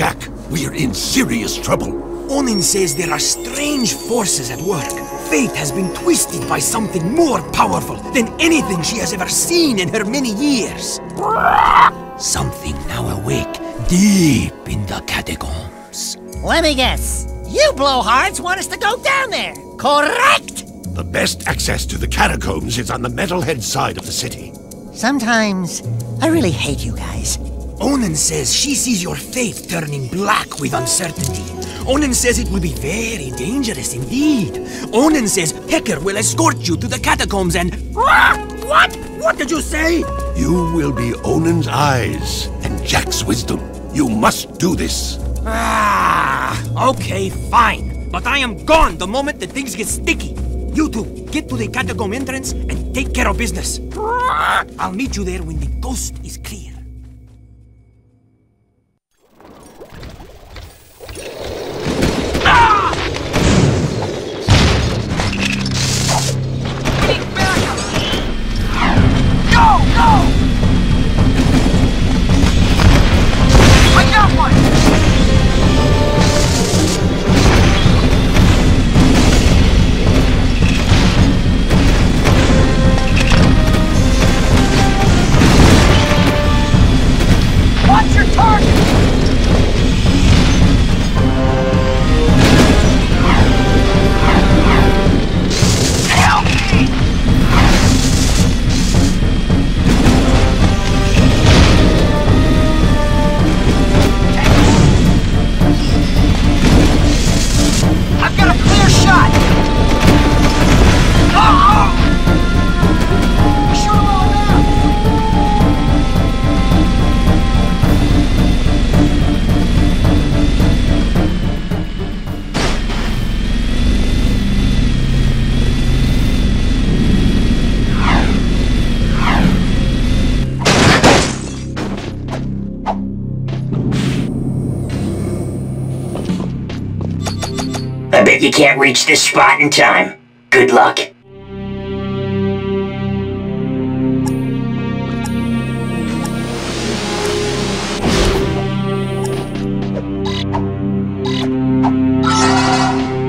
Jak, we're in serious trouble. Onin says there are strange forces at work. Fate has been twisted by something more powerful than anything she has ever seen in her many years. Something now awake deep in the catacombs. Let me guess. You blowhards want us to go down there, correct? The best access to the catacombs is on the metalhead side of the city. Sometimes I really hate you guys. Onin says she sees your faith turning black with uncertainty. Onin says it will be very dangerous indeed. Onin says Pecker will escort you to the catacombs and... What? What did you say? You will be Onin's eyes and Jak's wisdom. You must do this. Ah, okay, fine. But I am gone the moment that things get sticky. You two, get to the catacomb entrance and take care of business. I'll meet you there when the ghost is clear. You can't reach this spot in time. Good luck.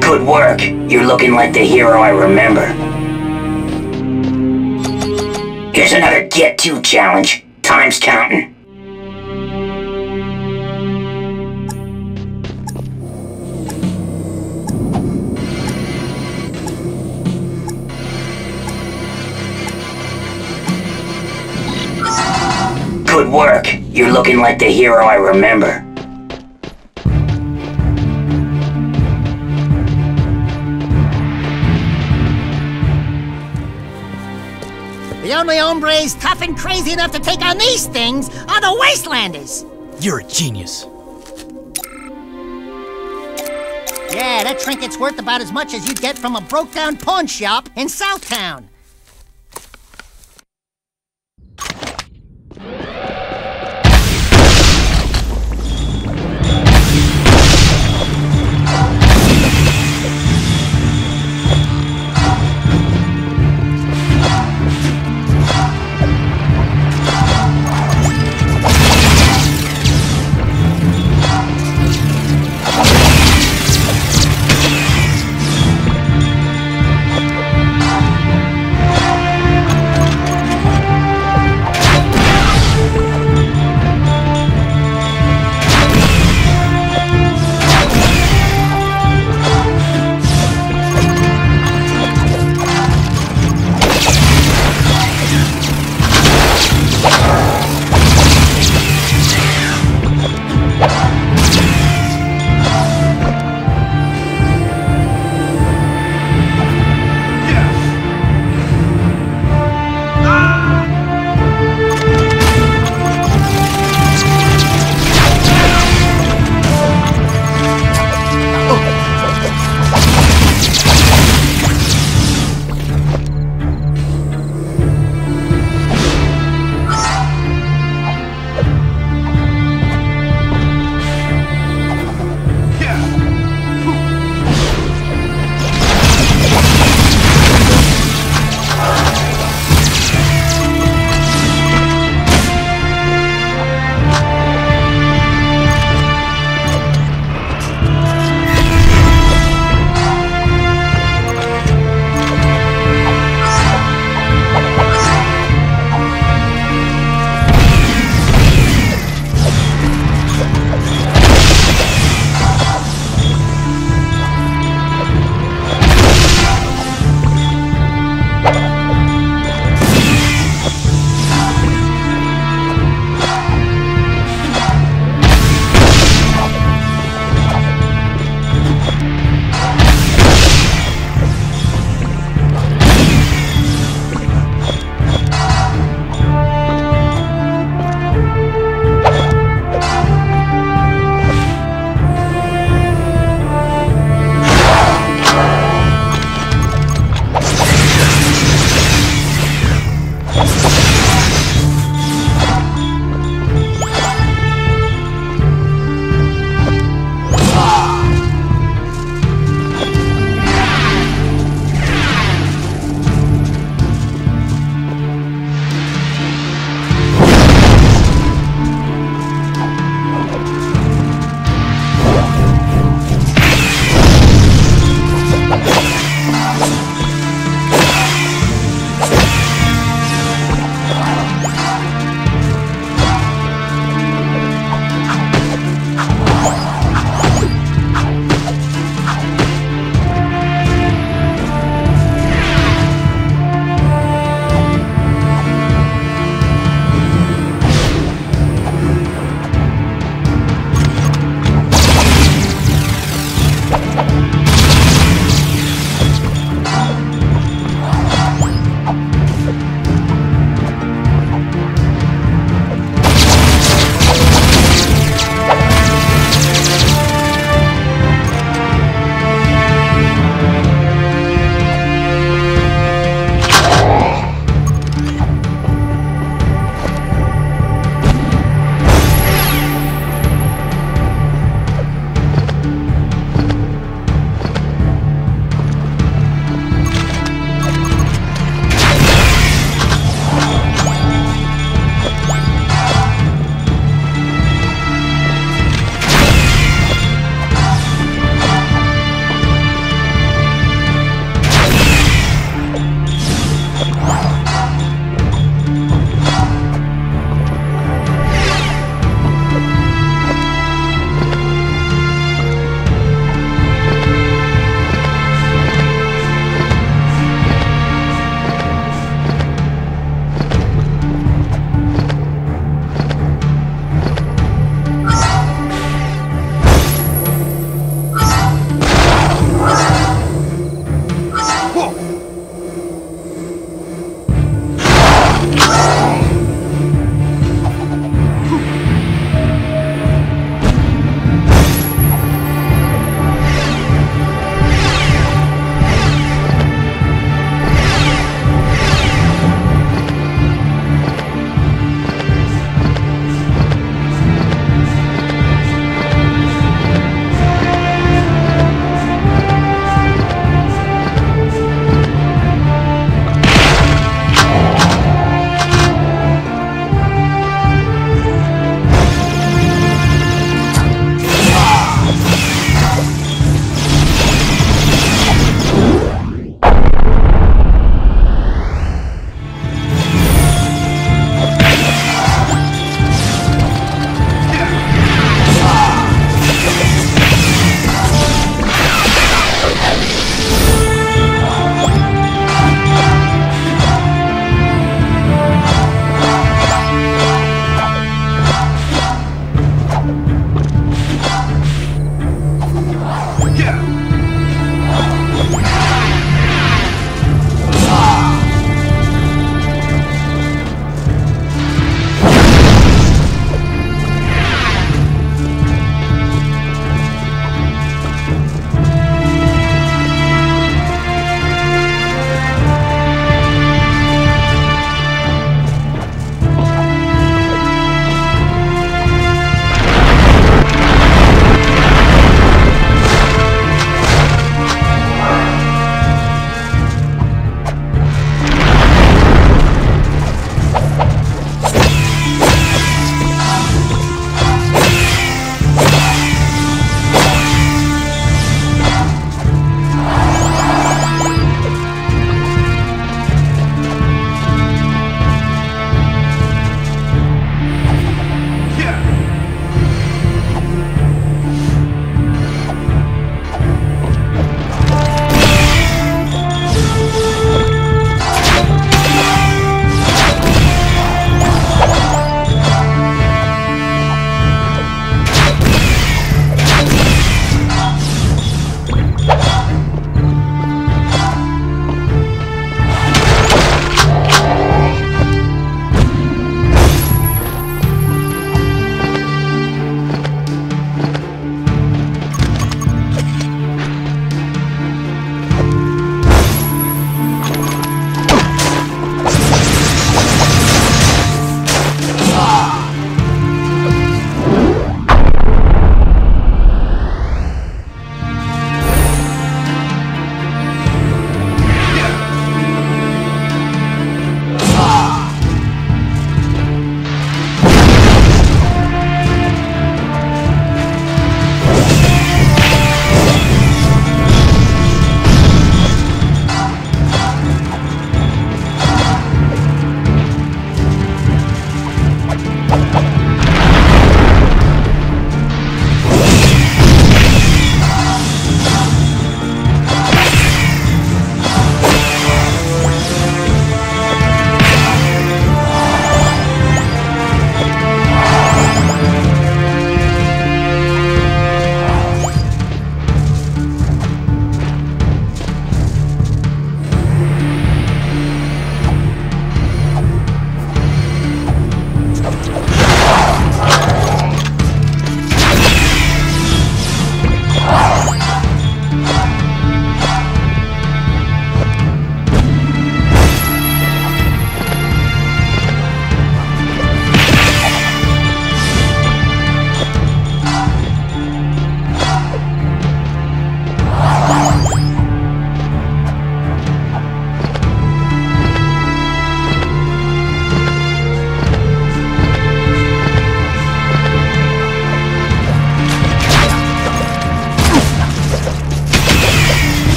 Good work. You're looking like the hero I remember. Here's another Get To challenge. Time's counting. Work. You're looking like the hero I remember. The only hombres tough and crazy enough to take on these things are the Wastelanders. You're a genius. Yeah, that trinket's worth about as much as you'd get from a broke-down pawn shop in Southtown.